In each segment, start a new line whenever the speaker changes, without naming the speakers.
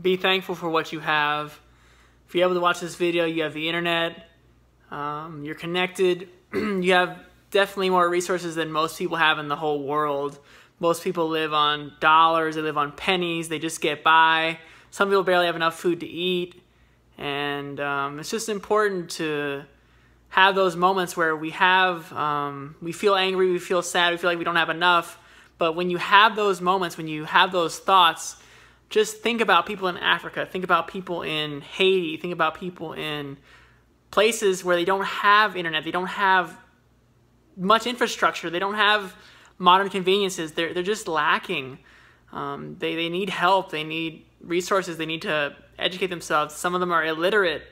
be thankful for what you have. If you're able to watch this video, you have the internet, um, you're connected, you have definitely more resources than most people have in the whole world. Most people live on dollars, they live on pennies, they just get by. Some people barely have enough food to eat. And um, it's just important to have those moments where we have, um, we feel angry, we feel sad, we feel like we don't have enough. But when you have those moments, when you have those thoughts, just think about people in Africa, think about people in Haiti, think about people in places where they don't have internet, they don't have much infrastructure, they don't have modern conveniences, they're, they're just lacking. Um, they, they need help, they need resources, they need to educate themselves. Some of them are illiterate.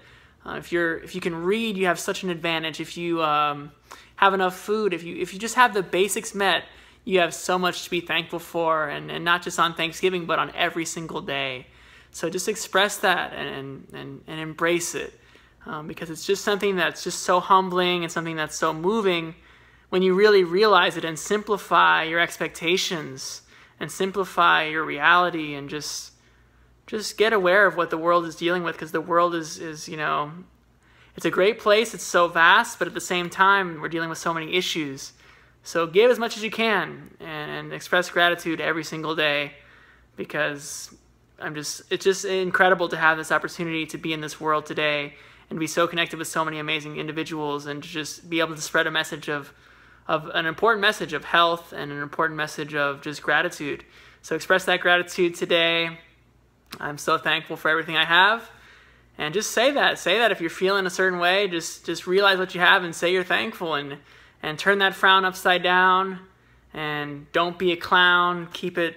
Uh, if you're if you can read, you have such an advantage. If you um, have enough food, if you if you just have the basics met, you have so much to be thankful for, and, and not just on Thanksgiving, but on every single day. So just express that and and, and embrace it, um, because it's just something that's just so humbling and something that's so moving when you really realize it and simplify your expectations and simplify your reality and just just get aware of what the world is dealing with because the world is is you know it's a great place it's so vast but at the same time we're dealing with so many issues so give as much as you can and, express gratitude every single day because i'm just it's just incredible to have this opportunity to be in this world today and be so connected with so many amazing individuals and to just be able to spread a message of of an important message of health and an important message of just gratitude. So express that gratitude today. I'm so thankful for everything I have. And just say that. Say that if you're feeling a certain way, just just realize what you have and say you're thankful and and turn that frown upside down and don't be a clown. Keep it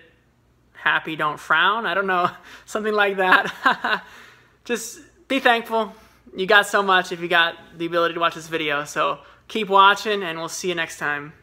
happy, don't frown. I don't know, something like that. just be thankful. You got so much if you got the ability to watch this video. So keep watching, and we'll see you next time.